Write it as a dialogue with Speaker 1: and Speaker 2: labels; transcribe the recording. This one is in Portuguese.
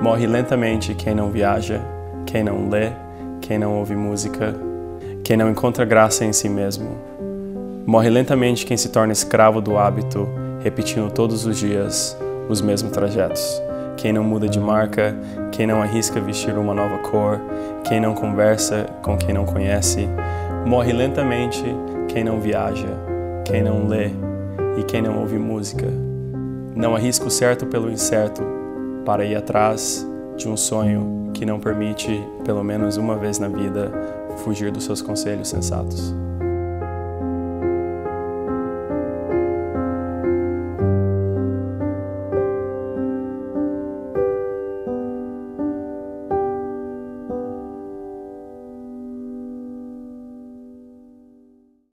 Speaker 1: Morre lentamente quem não viaja, quem não lê, quem não ouve música, quem não encontra graça em si mesmo. Morre lentamente quem se torna escravo do hábito, repetindo todos os dias os mesmos trajetos. Quem não muda de marca, quem não arrisca vestir uma nova cor, quem não conversa com quem não conhece. Morre lentamente quem não viaja, quem não lê e quem não ouve música. Não arrisca o certo pelo incerto para ir atrás de um sonho que não permite, pelo menos uma vez na vida, fugir dos seus conselhos sensatos.